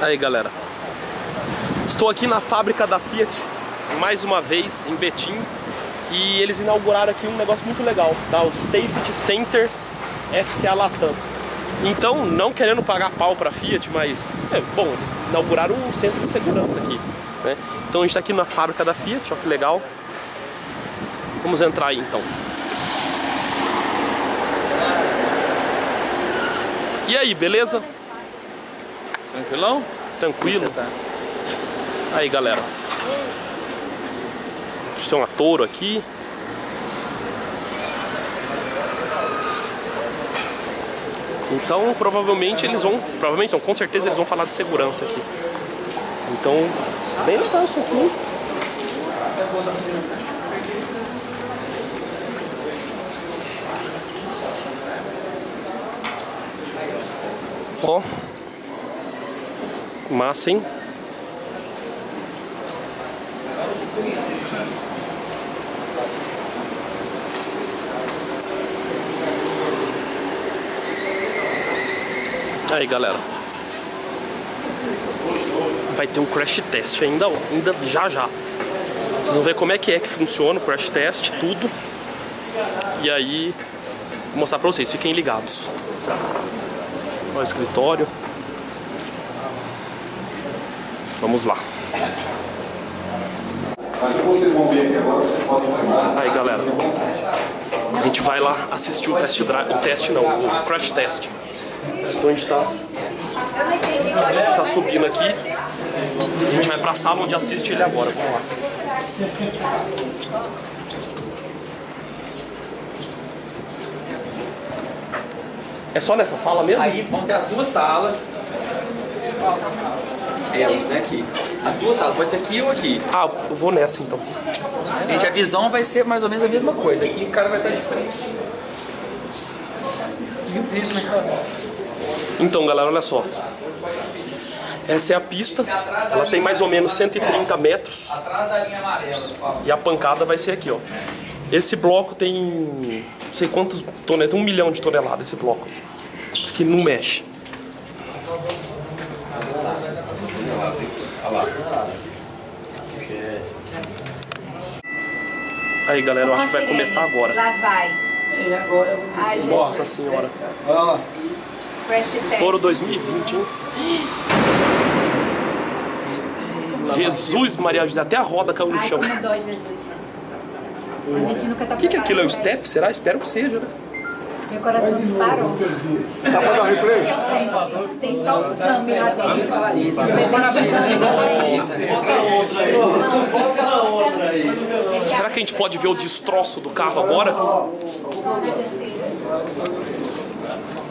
Aí galera, estou aqui na fábrica da Fiat mais uma vez em Betim e eles inauguraram aqui um negócio muito legal, tá? O Safety Center FCA Latam. Então, não querendo pagar pau para Fiat, mas é, bom, eles inauguraram um centro de segurança aqui, né? Então a gente está aqui na fábrica da Fiat, olha que legal. Vamos entrar aí então. E aí, beleza? Tranquilão? Tranquilo? Tá? Aí, galera. Tem uma touro aqui. Então, provavelmente eles vão, provavelmente não, com certeza eles vão falar de segurança aqui. Então, bem legal isso aqui. Ó. Massa, hein? Aí, galera. Vai ter um crash test ainda, ainda já já. Vocês vão ver como é que é que funciona o crash test, tudo. E aí, vou mostrar pra vocês, fiquem ligados. Olha o escritório. Vamos lá. Aí galera, a gente vai lá assistir o teste drive, o teste não, o crash test. Então a gente tá, a gente tá subindo aqui, a gente vai pra sala onde assiste ele agora, vamos lá. É só nessa sala mesmo? Aí vão ter as duas salas. É, né, aqui. As duas salas, pode ser aqui ou aqui. Ah, eu vou nessa então. Gente, a visão vai ser mais ou menos a mesma coisa. Aqui o cara vai estar de frente. O preço naquela Então, galera, olha só. Essa é a pista, ela tem mais ou menos 130 metros. E a pancada vai ser aqui, ó. Esse bloco tem não sei quantos toneladas, um milhão de toneladas esse bloco. Diz que não mexe. Aí galera, eu acho que vai começar agora. Lá vai. E agora Ai, Jesus. Nossa senhora. Crash test. Toro 2020, hein? Jesus, Maria até a roda caiu no Ai, chão. como dói, Jesus. A gente nunca tá O que, que é aquilo? É o step? Será? Espero que seja, né? Meu coração disparou. Dá pra dar replay? Tem só um câmbio lá dentro. Os bebês de Será que a gente pode ver o destroço do carro agora?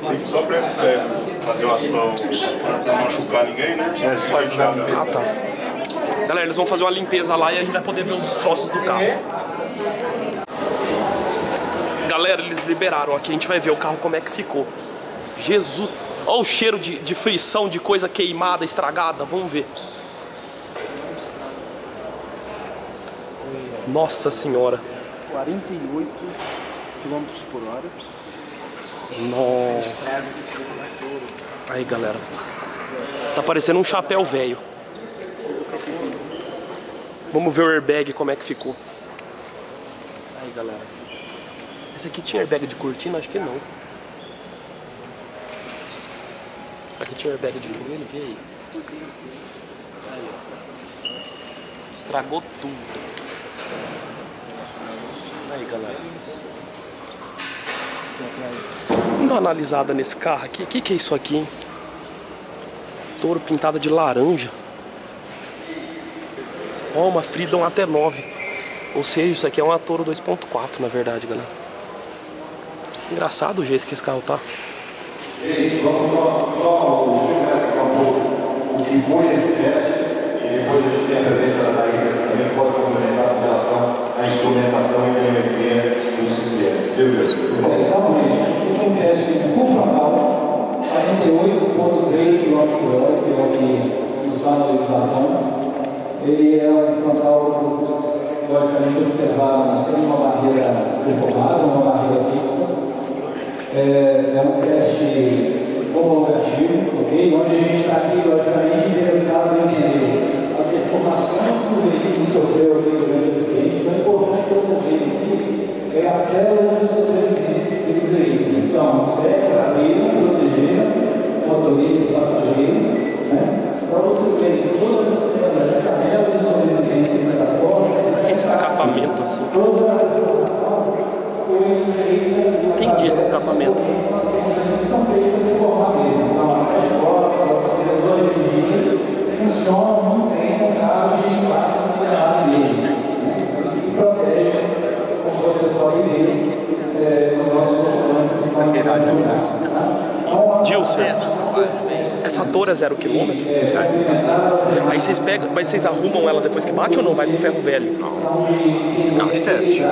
Tem que só pra é, fazer umas mãos pra não machucar ninguém, né? É, só Ah, tá. Galera, eles vão fazer uma limpeza lá e a gente vai poder ver os destroços do carro. Galera, eles liberaram aqui, a gente vai ver o carro como é que ficou. Jesus! Olha o cheiro de, de frição, de coisa queimada, estragada, vamos ver. Nossa senhora. 48 km por hora. Nossa. Aí, galera. Tá parecendo um chapéu velho. Vamos ver o airbag como é que ficou. Aí, galera. Esse aqui tinha airbag de cortina? Acho que não. Aqui tinha airbag de joelho, vê aí. Aí, ó. Estragou tudo. Aí, galera. Vamos dar uma analisada nesse carro aqui. O que, que é isso aqui, hein? Touro pintada de laranja. Ó, uma Freedom até 9. Ou seja, isso aqui é uma Toro 2.4, na verdade, galera. Engraçado o jeito que esse carro tá. Gente, vamos só, só explicar um pouco o que foi esse teste e depois a gente tem a presença da Thaís que também pode complementar com relação à instrumentação e telemetria do sistema. Silvio, favor. Então, gente, um teste full frontal, 48,3 km por hora, que é o que está na legislação. Ele é um frontal que vocês, logicamente, observaram sem uma barreira deformada, uma barreira fixa. É, é um teste homologativo, ok? Onde a gente está aqui, logicamente, interessado em entender as deformações que o veículo sofreu aqui durante esse acidente. Então é importante que vocês vejam que é a célula de sobrevivência do veículo. Então, os pés abriram, protegeram o motorista e o passageiro, né? Para você ver que todas as células, esse cabelo de sobrevivência das portas, Esse escapamento assim. Esse escapamento. Dilson, essa Toro é zero quilômetro? Aí vocês pegam, mas vocês arrumam ela depois que bate ou não? Vai pro ferro velho? Carro de teste.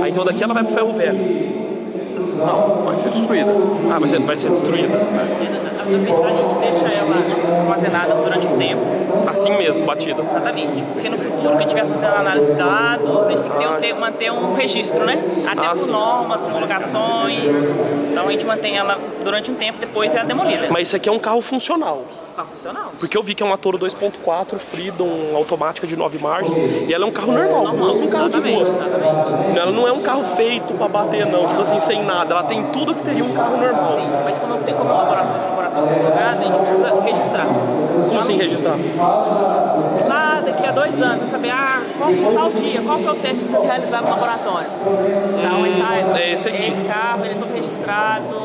Aí então daqui ela vai pro ferro velho. Não, vai ser destruída. Ah, mas vai ser destruída. A verdade, a gente deixa ela armazenada durante um tempo. Assim mesmo, batida. Exatamente. Porque no futuro, quem estiver fazendo análise de dados, a gente tem que ter, um- ter- manter um registro, né? Até Ah, por normas, homologações. Então a gente mantém ela durante um tempo, depois é demolida. Mas isso aqui é um carro funcional. Carro funcional. Porque eu vi que é uma Toro 2.4 Freedom automática de 9 marchas e ela é um carro normal, como se fosse um carro de rua. Exatamente. Ela não é um carro feito pra bater não, tipo assim, sem nada. Ela tem tudo que teria um carro normal. Sim, mas como não tem como laboratório, laboratório homologado, a gente precisa registrar. Como assim registrar? Lá daqui a dois anos, saber ah, qual, qual dia, qual foi o teste que vocês realizaram no laboratório. Então, a gente, ah, é esse aqui. Esse carro, ele é todo registrado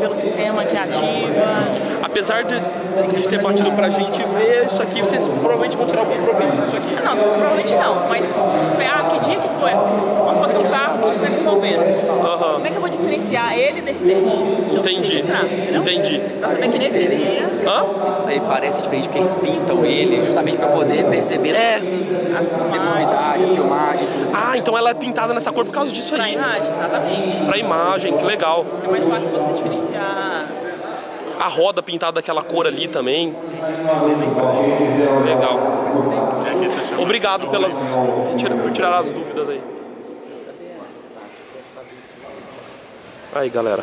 pelo sistema que ativa. Apesar de gente ter batido pra gente ver isso aqui, vocês provavelmente vão tirar algum proveito disso aqui. Ah, Não, provavelmente não, mas você vê, ah, que dia que foi? Que tem um carro que a gente está desenvolvendo. Aham. Como é que eu vou diferenciar ele desse teste? Entendi. Entendi. Pra saber que nesse dia, Hã? Ele parece diferente porque eles pintam ele justamente para poder perceber É. a deformidade, a filmagem, tudo. Ah, então ela é pintada nessa cor por causa disso pra aí. imagem, exatamente. Pra imagem, que legal. É mais fácil você diferenciar. A roda pintada daquela cor ali também. Legal. Obrigado pelas, por tirar as dúvidas aí. Aí, galera.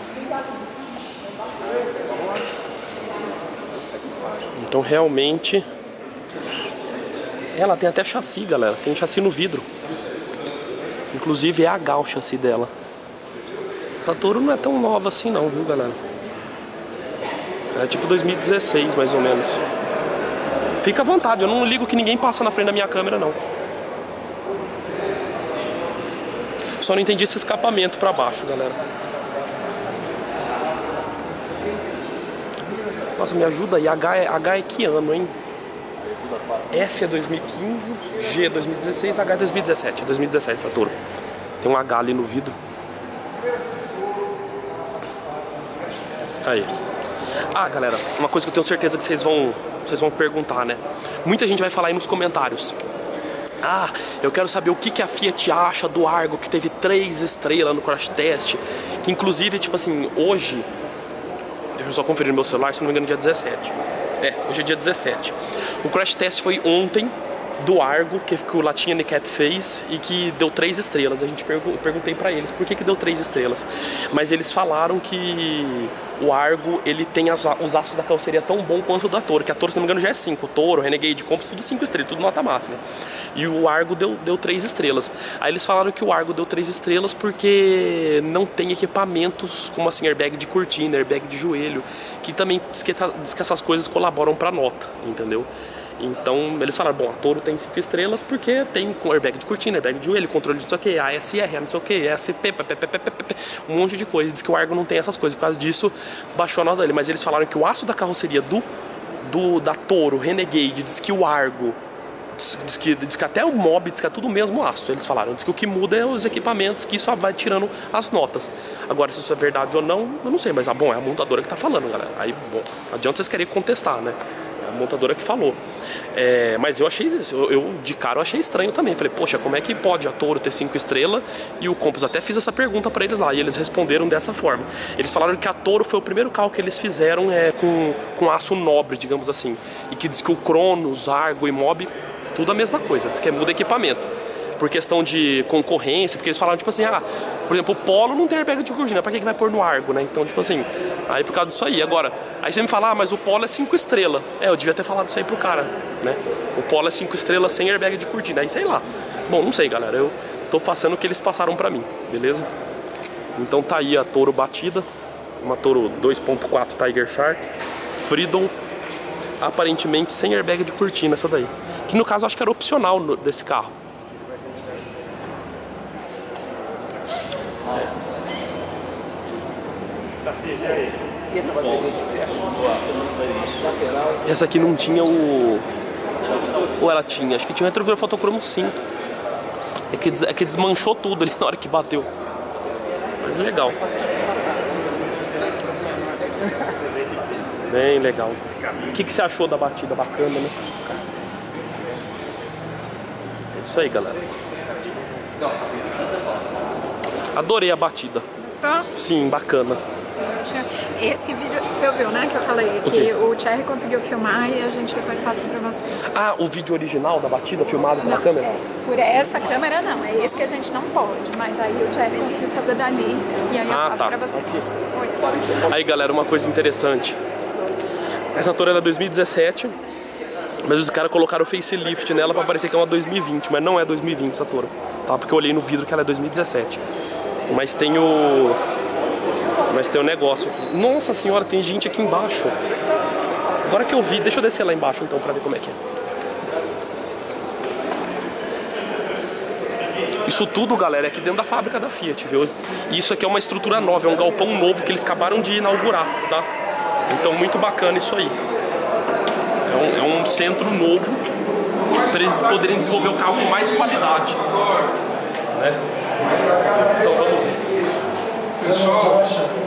Então, realmente... Ela tem até chassi, galera. Tem chassi no vidro. Inclusive é H o chassi dela. A Toro não é tão nova assim não, viu, galera? É tipo 2016, mais ou menos. Fica à vontade, eu não ligo que ninguém passa na frente da minha câmera, não. Só não entendi esse escapamento pra baixo, galera. Nossa, me ajuda aí. H é, H é que ano, hein? F é 2015, G é 2016, H é 2017. É 2017 essa Toro. Tem um H ali no vidro. Aí. Ah, galera, uma coisa que eu tenho certeza que vocês vão, vocês vão perguntar, né? Muita gente vai falar aí nos comentários. Ah, eu quero saber o que, que a Fiat acha do Argo que teve três estrelas no crash test. Que inclusive, tipo assim, hoje. Deixa eu só conferir no meu celular, se não me engano, dia 17. É, hoje é dia 17. O crash test foi ontem do Argo, que, que o Latinha Nicap fez e que deu três estrelas. A gente pergu perguntei pra eles por que, que deu três estrelas. Mas eles falaram que o Argo ele tem as, os aços da carroceria tão bom quanto o da Toro, que a Toro, se não me engano, já é 5. O Toro, Renegade, Compass, tudo 5 estrelas, tudo nota máxima. E o Argo deu, deu 3 estrelas. Aí eles falaram que o Argo deu 3 estrelas porque não tem equipamentos como assim airbag de cortina, airbag de joelho, que também diz que, diz que essas coisas colaboram pra nota, entendeu? Então eles falaram, bom, a Toro tem 5 estrelas porque tem airbag de cortina, airbag de joelho, controle de não sei o que, ASR, não sei o que, ASP, um monte de coisa. Diz que o Argo não tem essas coisas, por causa disso baixou a nota dele. Mas eles falaram que o aço da carroceria do, do da Toro, Renegade, diz que o Argo Diz, que, diz que até o mob diz que é tudo o mesmo aço, eles falaram. Diz que o que muda é os equipamentos, que isso vai tirando as notas. Agora, se isso é verdade ou não, eu não sei, mas ah, bom, é a montadora que tá falando, galera. Aí, bom, adianta vocês quererem contestar, né? É a montadora que falou. É, mas eu achei, eu, eu, de cara eu achei estranho também. Falei, poxa, como é que pode a Toro ter cinco estrelas? E o Compass até fiz essa pergunta para eles lá e eles responderam dessa forma. Eles falaram que a Toro foi o primeiro carro que eles fizeram é, com, com aço nobre, digamos assim. E que diz que o Cronos, Argo e Mob tudo a mesma coisa, diz que muda equipamento. Por questão de concorrência, porque eles falaram, tipo assim, ah, por exemplo, o Polo não tem airbag de cortina, pra que, que vai pôr no Argo, né? Então, tipo assim, Aí por causa disso aí. Agora, aí você me fala, ah, mas o Polo é 5 estrelas. É, eu devia ter falado isso aí pro cara, né? O Polo é 5 estrelas sem airbag de cortina. Aí sei lá. Bom, não sei, galera. Eu tô passando o que eles passaram pra mim, beleza? Então tá aí a Toro batida. Uma Toro 2.4 Tiger Shark. Freedom. Aparentemente sem airbag de cortina essa daí. Que no caso acho que era opcional desse carro. Essa aqui não tinha o. Ou ela tinha? Acho que tinha o retrovisor fotocromo sim. É que, des- é que desmanchou tudo ali na hora que bateu. Mas legal. Bem legal. O que, que você achou da batida? Bacana, né? É isso aí, galera. Adorei a batida. Gostou? Sim, bacana. Esse vídeo, você ouviu, né? Que eu falei que o Thierry conseguiu filmar e a gente depois passa pra você. Ah, o vídeo original da batida filmado pela Não, câmera? é, por essa câmera não, é esse que a gente não pode, mas aí o Thierry conseguiu fazer dali e aí eu Ah, passo tá. pra vocês. Oi. Aí galera, uma coisa interessante. Essa Toro era 2017, mas os caras colocaram o facelift nela pra parecer que é uma 2020, mas não é 2020 essa Toro, tá? Porque eu olhei no vidro que ela é 2017. Mas tem o. Mas tem o negócio aqui. Nossa senhora, tem gente aqui embaixo. Agora que eu vi, deixa eu descer lá embaixo então pra ver como é que é. Isso tudo, galera, é aqui dentro da fábrica da Fiat, viu? E isso aqui é uma estrutura nova, é um galpão novo que eles acabaram de inaugurar, tá? Então, muito bacana isso aí. É um, é um centro novo para eles poderem desenvolver o carro com mais qualidade. Né? Então, vamos ver. Aí,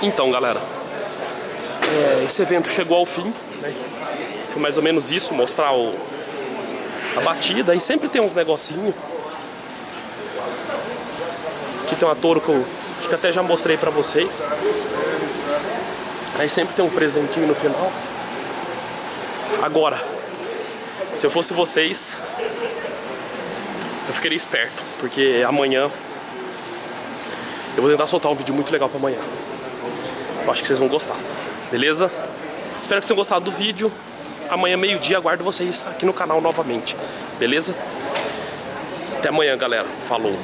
Então, galera. é, esse evento chegou ao fim. Né? Foi mais ou menos isso, mostrar o, a batida. E sempre tem uns negocinhos. Aqui tem uma Toro que eu acho que até já mostrei pra vocês. Aí sempre tem um presentinho no final. Agora, se eu fosse vocês, eu ficaria esperto, porque amanhã eu vou tentar soltar um vídeo muito legal pra amanhã. Eu acho que vocês vão gostar, beleza? Espero que tenham gostado do vídeo. Amanhã, meio-dia, aguardo vocês aqui no canal novamente, beleza? Até amanhã, galera. Falou.